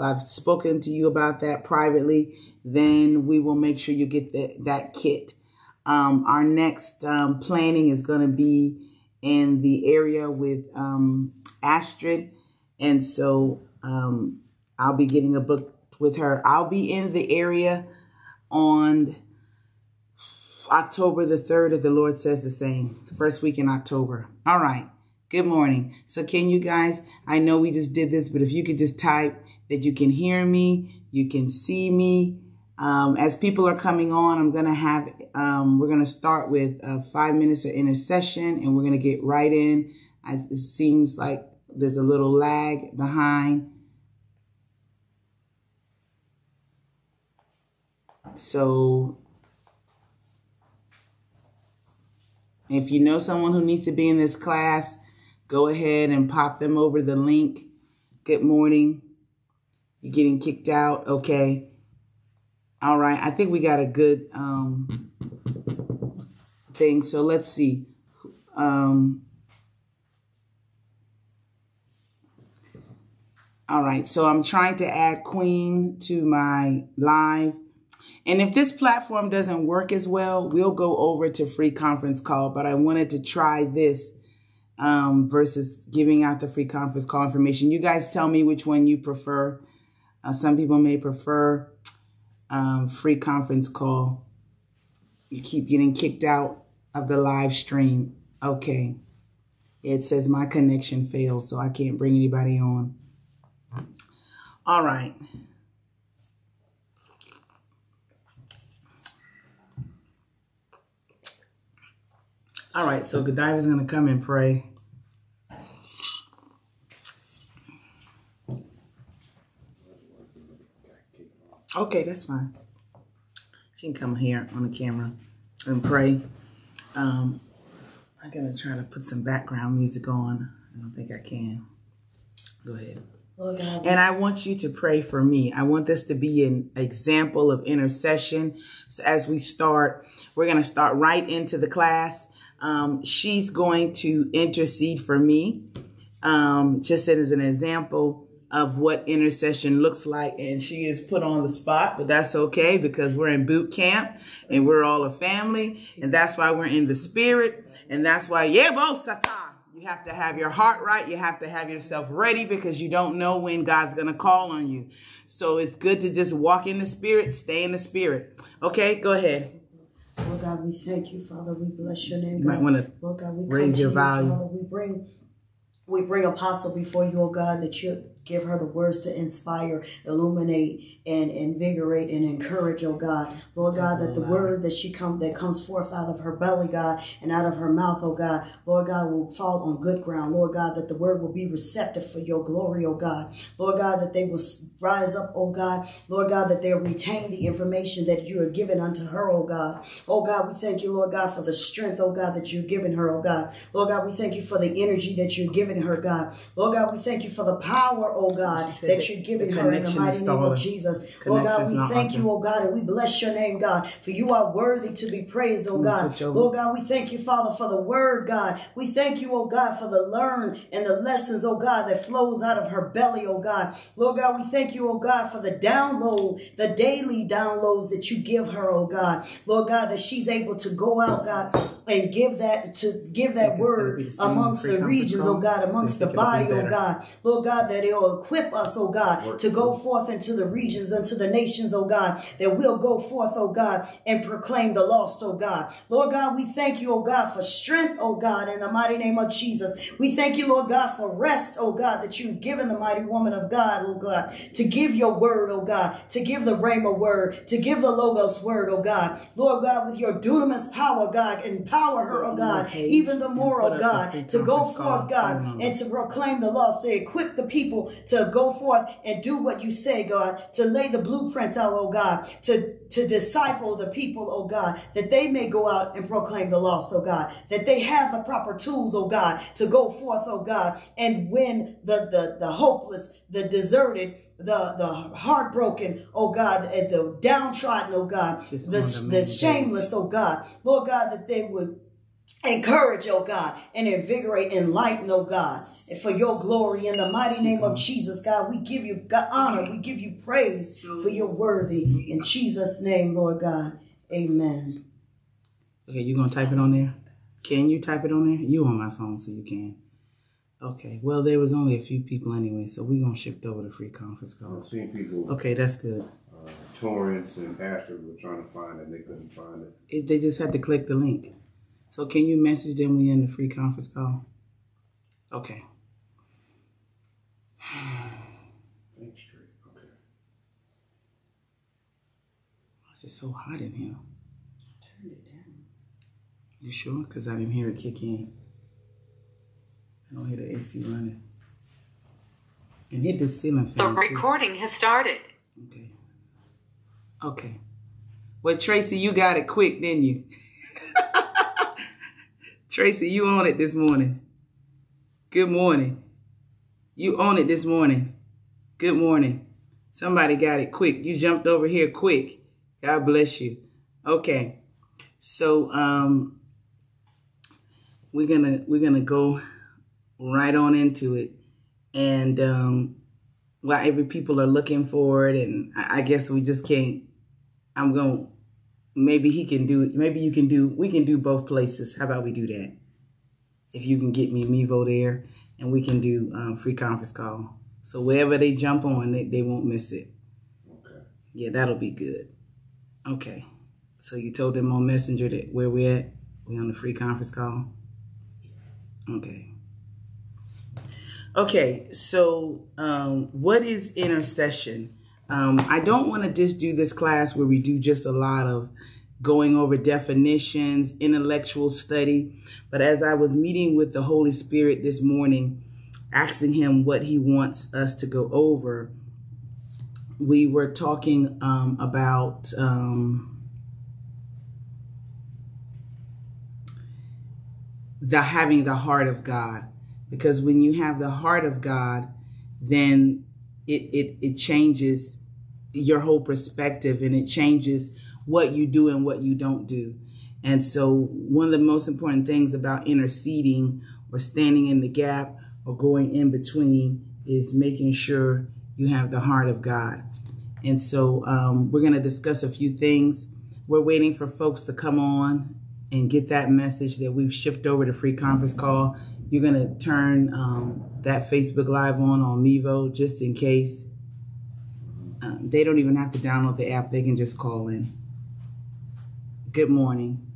I've spoken to you about that privately, then we will make sure you get that, that kit. Um, our next um, planning is going to be in the area with um, Astrid. And so um, I'll be getting a book with her. I'll be in the area on October the 3rd, if the Lord says the same. First week in October. All right. Good morning. So can you guys, I know we just did this, but if you could just type that you can hear me, you can see me. Um, as people are coming on, I'm going to have, um, we're going to start with five minutes of intercession and we're going to get right in. it seems like there's a little lag behind. So if you know someone who needs to be in this class, go ahead and pop them over the link. Good morning. You're getting kicked out. Okay. All right. I think we got a good um, thing. So let's see. Um, all right. So I'm trying to add Queen to my live. And if this platform doesn't work as well, we'll go over to free conference call. But I wanted to try this um, versus giving out the free conference call information. You guys tell me which one you prefer. Uh, some people may prefer um, free conference call. You keep getting kicked out of the live stream. Okay. It says my connection failed, so I can't bring anybody on. All right. All right, so Godiva's going to come and pray. Okay, that's fine. She can come here on the camera and pray. Um, I'm going to try to put some background music on. I don't think I can. Go ahead. And I want you to pray for me. I want this to be an example of intercession. So as we start, we're going to start right into the class. Um, she's going to intercede for me, um, just as an example of what intercession looks like. And she is put on the spot, but that's okay because we're in boot camp and we're all a family. And that's why we're in the spirit. And that's why, yeah, satan. You have to have your heart right. You have to have yourself ready because you don't know when God's going to call on you. So it's good to just walk in the spirit, stay in the spirit. Okay, go ahead. Lord God, we thank you, Father. We bless your name. You might want to Lord God, we raise your volume. Father. We bring we bring apostle before you, oh God, that you give her the words to inspire, illuminate, and invigorate and encourage, oh God. Lord God, that the word that she come that comes forth out of her belly, God, and out of her mouth, oh God, Lord God, will fall on good ground. Lord God, that the word will be receptive for your glory, oh God. Lord God, that they will rise up, oh God. Lord God, that they'll retain the information that you are given unto her, oh God. Oh God, we thank you, Lord God, for the strength, oh God, that you've given her, oh God. Lord God, we thank you for the energy that you've given her, God. Lord God, we thank you for the power, oh God, that you've given her in the mighty name of Jesus. Jesus. Lord God, we thank you, oh God, and we bless your name, God, for you are worthy to be praised, oh God. Lord oh God, we thank you, Father, for the word, God. We thank you, oh God, for the learn and the lessons, oh God, that flows out of her belly, oh God. Lord God, we thank you, oh God, for the download, the daily downloads that you give her, oh God. Lord God, that she's able to go out, God, and give that to give that word amongst the regions, oh God, amongst the body, oh God. Lord God, that it'll equip us, oh God, to go forth into the regions regions, unto the nations, oh God, that we'll go forth, oh God, and proclaim the lost, oh God. Lord God, we thank you, oh God, for strength, oh God, in the mighty name of Jesus. We thank you, Lord God, for rest, oh God, that you've given the mighty woman of God, oh God, to give your word, oh God, to give the Rhema word, to give the Logos word, oh God. Lord God, with your dunamis power, God, empower her, oh God, even the more, oh God, to go forth, God, and to proclaim the lost, to equip the people to go forth and do what you say, God, to lay the blueprints out, oh God, to, to disciple the people, oh God, that they may go out and proclaim the lost, oh God, that they have the proper tools, oh God, to go forth, oh God, and win the, the, the hopeless, the deserted, the, the heartbroken, oh God, the downtrodden, oh God, the, the shameless, oh God, Lord God, that they would encourage, oh God, and invigorate, enlighten, oh God, for your glory, in the mighty name of Jesus, God, we give you honor. We give you praise for your worthy. In Jesus' name, Lord God. Amen. Okay, you gonna type it on there? Can you type it on there? You on my phone, so you can. Okay. Well, there was only a few people anyway, so we're gonna shift over to free conference I've call. seen people, Okay, that's good. uh, Torrance and Astrid were trying to find it, and they couldn't find it. It, they just had to click the link. So can you message them when you're in the free conference call? Okay. Think straight, okay. Why is it so hot in here? Turn it down. You sure? Because I didn't hear it kick in. I don't hear the AC running. And hit the ceiling The fan too. recording has started. Okay. Okay. Well, Tracy, you got it quick, didn't you? Tracy, you on it this morning. Good morning. You on it this morning. Good morning. Somebody got it quick. You jumped over here quick. God bless you. Okay. So um we're gonna we're gonna go right on into it. And um while every people are looking for it and I, I guess we just can't I'm going to maybe he can do it. Maybe you can do we can do both places. How about we do that? If you can get me Mevo there and we can do um, free conference call. So wherever they jump on, they, they won't miss it. Okay. Yeah, that'll be good. Okay. So you told them on Messenger that where we at? We on the free conference call? Okay. Okay, so um, what is intercession? Um, I don't want to just do this class where we do just a lot of going over definitions, intellectual study. But as I was meeting with the Holy Spirit this morning, asking him what he wants us to go over, we were talking um, about um, the having the heart of God. Because when you have the heart of God, then it, it, it changes your whole perspective and it changes what you do and what you don't do. And so, one of the most important things about interceding or standing in the gap or going in between is making sure you have the heart of God. And so, um, we're going to discuss a few things. We're waiting for folks to come on and get that message that we've shifted over to free conference call. You're going to turn um, that Facebook Live on on Mevo just in case. Um, they don't even have to download the app, they can just call in. Good morning.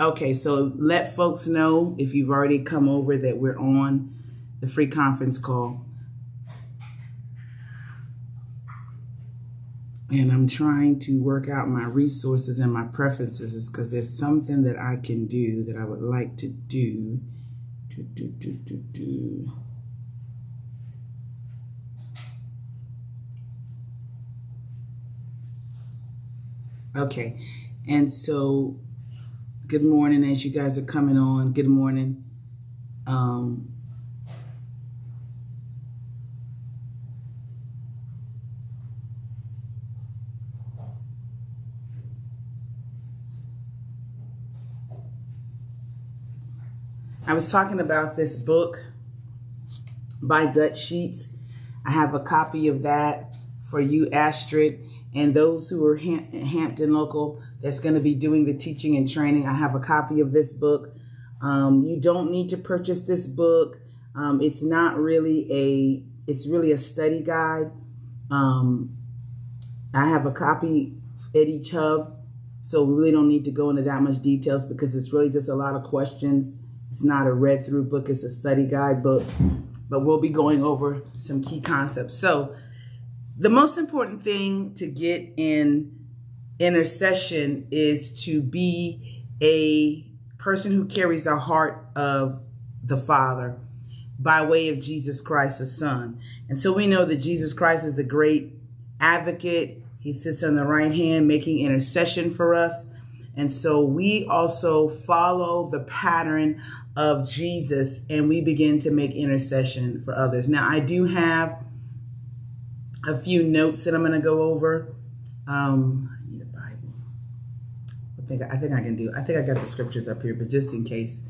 Okay, so let folks know if you've already come over that we're on the free conference call. And I'm trying to work out my resources and my preferences is because there's something that I can do that I would like to do. Do, do, do, do, do. Okay, and so good morning as you guys are coming on. Good morning. Um, I was talking about this book by Dutch Sheets. I have a copy of that for you, Astrid, and those who are Ham- Hampton local that's going to be doing the teaching and training. I have a copy of this book. Um, you don't need to purchase this book. Um, it's not really a. It's really a study guide. Um, I have a copy Eddie Chubb, so we really don't need to go into that much details because it's really just a lot of questions. It's not a read through book, it's a study guide book, but we'll be going over some key concepts. So, the most important thing to get in intercession is to be a person who carries the heart of the Father by way of Jesus Christ, the Son. And so we know that Jesus Christ is the great advocate. He sits on the right hand making intercession for us. And so we also follow the pattern of Jesus and we begin to make intercession for others. Now, I do have a few notes that I'm going to go over. Um, I need a Bible. I think I think I can do. I think I got the scriptures up here, but just in case.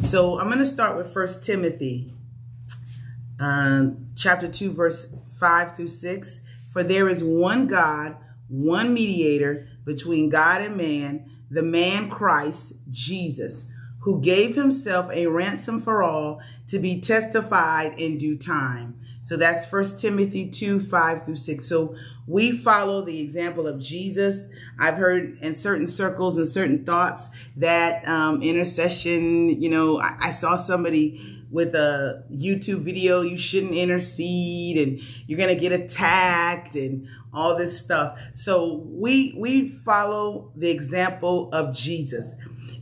So I'm going to start with First Timothy uh, chapter 2, verse 5 through 6. For there is one God, one mediator between God and man, the man Christ Jesus, who gave himself a ransom for all to be testified in due time. So that's First Timothy 2, 5 through 6. So we follow the example of Jesus. I've heard in certain circles and certain thoughts that um, intercession, you know, I, I saw somebody with a YouTube video, you shouldn't intercede and you're going to get attacked and all this stuff. So we we follow the example of Jesus.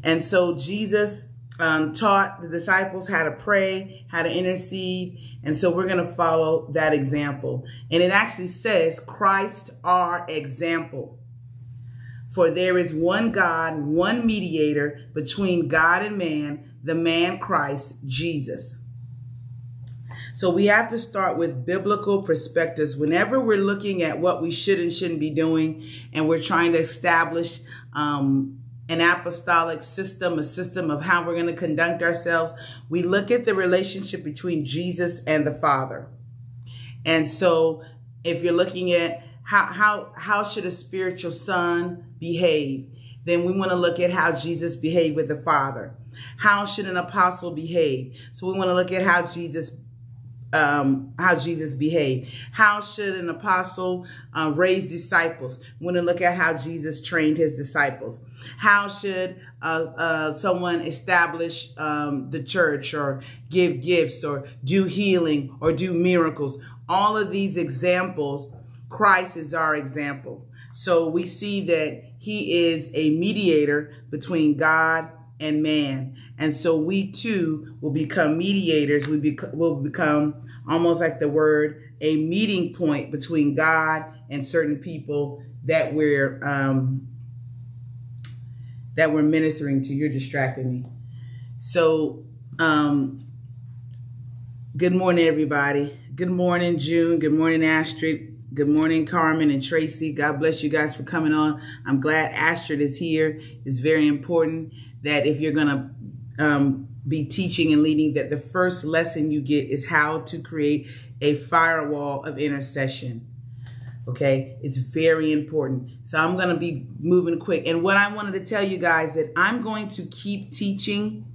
And so Jesus um, taught the disciples how to pray, how to intercede. And so we're going to follow that example. And it actually says, Christ our example. For there is one God, one mediator between God and man, the man Christ Jesus. So we have to start with biblical perspectives. Whenever we're looking at what we should and shouldn't be doing, and we're trying to establish um, an apostolic system, a system of how we're going to conduct ourselves, we look at the relationship between Jesus and the Father. And so if you're looking at how, how, how should a spiritual son behave, then we want to look at how Jesus behaved with the Father. How should an apostle behave? So we want to look at how Jesus um, how Jesus behaved. How should an apostle uh, raise disciples? We want to look at how Jesus trained his disciples. How should uh, uh, someone establish um, the church or give gifts or do healing or do miracles? All of these examples, Christ is our example. So we see that he is a mediator between God and man. And so we too will become mediators. We bec will become almost like the word, a meeting point between God and certain people that we're um, that we're ministering to. You're distracting me. So, um, good morning, everybody. Good morning, June. Good morning, Astrid. Good morning, Carmen and Tracy. God bless you guys for coming on. I'm glad Astrid is here. It's very important that if you're going to um, be teaching and leading, that the first lesson you get is how to create a firewall of intercession. Okay, it's very important. So I'm going to be moving quick. And what I wanted to tell you guys that I'm going to keep teaching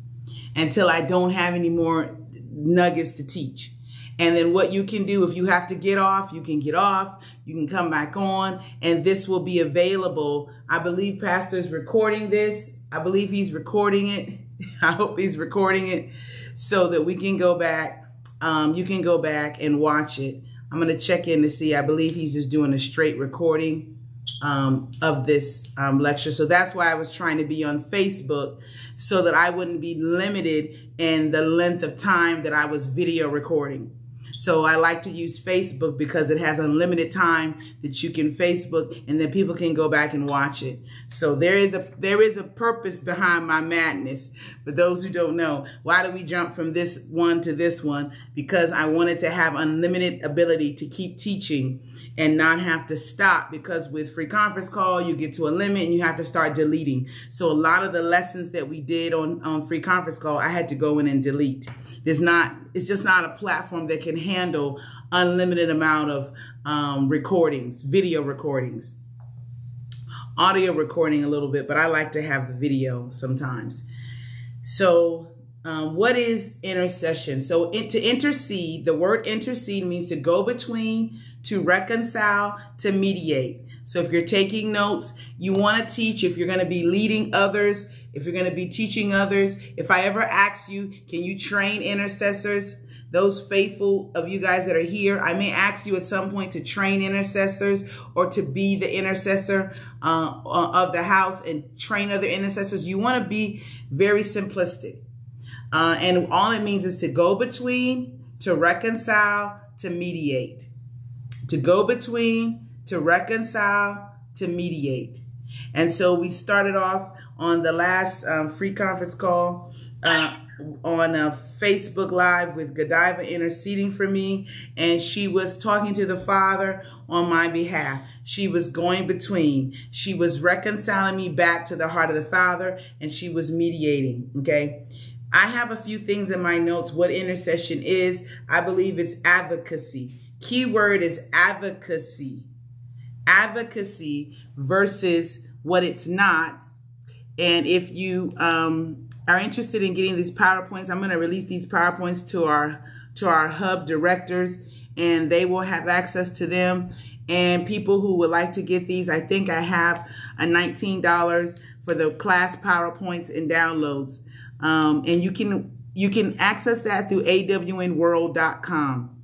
until I don't have any more nuggets to teach. And then what you can do, if you have to get off, you can get off, you can come back on, and this will be available. I believe Pastor is recording this. I believe he's recording it. I hope he's recording it so that we can go back. Um, you can go back and watch it. I'm going to check in to see. I believe he's just doing a straight recording um, of this um, lecture. So that's why I was trying to be on Facebook so that I wouldn't be limited in the length of time that I was video recording. So I like to use Facebook because it has unlimited time that you can Facebook and then people can go back and watch it. So there is a there is a purpose behind my madness. For those who don't know, why do we jump from this one to this one? Because I wanted to have unlimited ability to keep teaching and not have to stop because with free conference call, you get to a limit and you have to start deleting. So a lot of the lessons that we did on, on free conference call, I had to go in and delete. There's not, it's just not a platform that can handle unlimited amount of um, recordings, video recordings, audio recording a little bit, but I like to have the video sometimes. So um, what is intercession? So in, to intercede, the word intercede means to go between, to reconcile, to mediate. So if you're taking notes, you want to teach, if you're going to be leading others, if you're going to be teaching others, if I ever ask you, can you train intercessors? Those faithful of you guys that are here, I may ask you at some point to train intercessors or to be the intercessor uh, of the house and train other intercessors. You want to be very simplistic. Uh, and all it means is to go between, to reconcile, to mediate. To go between, to reconcile, to mediate. And so we started off on the last um, free conference call uh, on a Facebook Live with Godiva interceding for me. And she was talking to the Father on my behalf. She was going between. She was reconciling me back to the heart of the Father and she was mediating, okay? I have a few things in my notes what intercession is. I believe it's advocacy. Key word is advocacy. Advocacy versus what it's not. And if you um, are interested in getting these PowerPoints, I'm going to release these PowerPoints to our to our hub directors and they will have access to them. And people who would like to get these, I think I have a $19 for the class PowerPoints and downloads. Um, and you can you can access that through awnworld.com.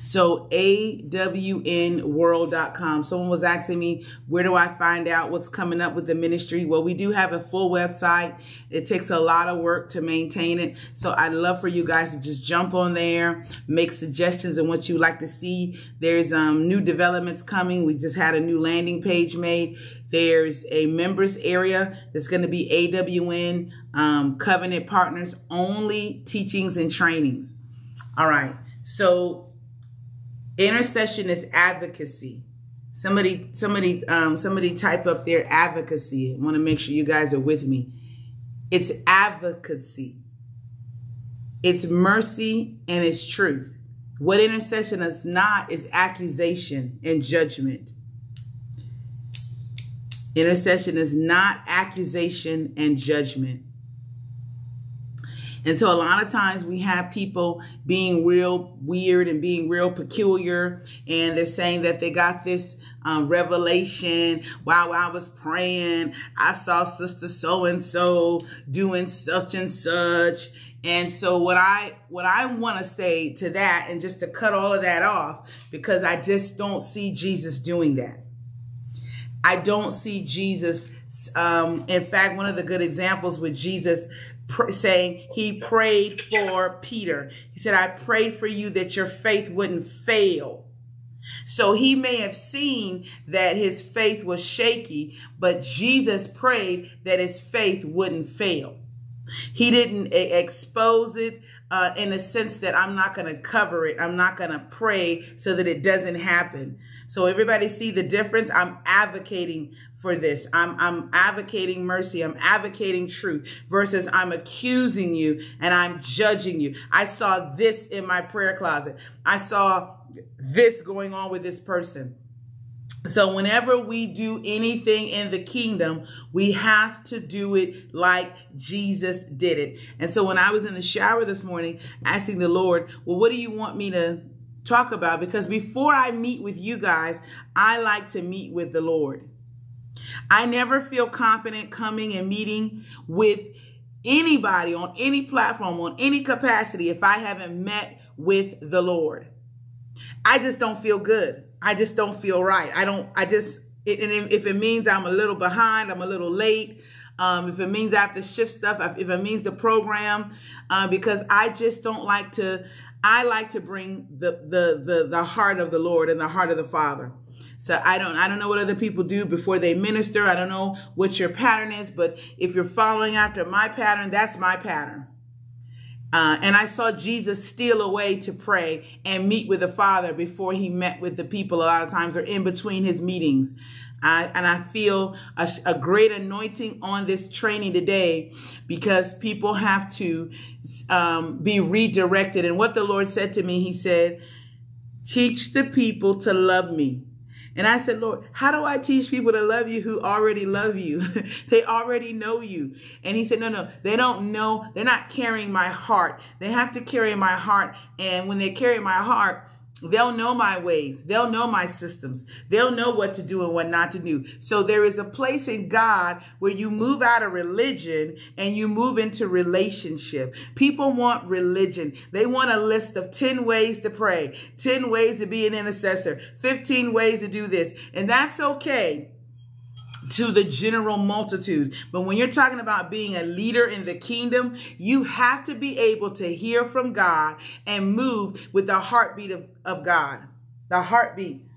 So awnworld.com. Someone was asking me, where do I find out what's coming up with the ministry? Well, we do have a full website. It takes a lot of work to maintain it. So I'd love for you guys to just jump on there, make suggestions on what you'd like to see. There's um, new developments coming. We just had a new landing page made. There's a members area that's going to be AWN um, covenant partners only teachings and trainings. All right. So Intercession is advocacy. Somebody, somebody, um, somebody type up their advocacy. I want to make sure you guys are with me. It's advocacy. It's mercy and it's truth. What intercession is not is accusation and judgment. Intercession is not accusation and judgment. And so a lot of times we have people being real weird and being real peculiar, and they're saying that they got this um, revelation while I was praying. I saw Sister so and so doing such and such. And so what I what I want to say to that, and just to cut all of that off, because I just don't see Jesus doing that. I don't see Jesus. Um, in fact, one of the good examples with Jesus saying he prayed for Peter. He said, I prayed for you that your faith wouldn't fail. So he may have seen that his faith was shaky, but Jesus prayed that his faith wouldn't fail. He didn't expose it uh, in the sense that I'm not going to cover it. I'm not going to pray so that it doesn't happen. So everybody see the difference? I'm advocating for this. I'm, I'm advocating mercy. I'm advocating truth versus I'm accusing you and I'm judging you. I saw this in my prayer closet. I saw this going on with this person. So whenever we do anything in the kingdom, we have to do it like Jesus did it. And so when I was in the shower this morning asking the Lord, well, what do you want me to talk about? Because before I meet with you guys, I like to meet with the Lord. I never feel confident coming and meeting with anybody on any platform, on any capacity, if I haven't met with the Lord. I just don't feel good. I just don't feel right. I don't, I just, it, and if it means I'm a little behind, I'm a little late, um, if it means I have to shift stuff, if it means the program, uh, because I just don't like to, I like to bring the, the, the, the heart of the Lord and the heart of the Father. So I don't I don't know what other people do before they minister. I don't know what your pattern is, but if you're following after my pattern, that's my pattern. Uh, and I saw Jesus steal away to pray and meet with the Father before he met with the people a lot of times or in between his meetings. I, and I feel a, a, great anointing on this training today because people have to um, be redirected. And what the Lord said to me, he said, teach the people to love me and I said, Lord, how do I teach people to love you who already love you? they already know you. And he said, no, no, they don't know. They're not carrying my heart. They have to carry my heart. And when they carry my heart, They'll know my ways. They'll know my systems. They'll know what to do and what not to do. So there is a place in God where you move out of religion and you move into relationship. People want religion. They want a list of 10 ways to pray, 10 ways to be an intercessor, 15 ways to do this. And that's okay to the general multitude. But when you're talking about being a leader in the kingdom, you have to be able to hear from God and move with the heartbeat of, of God. The heartbeat